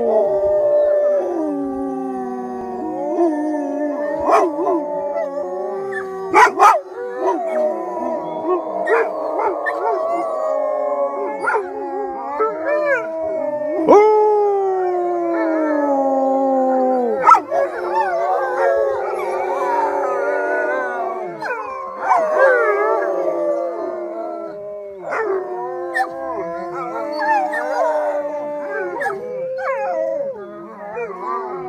Wow! Ooh!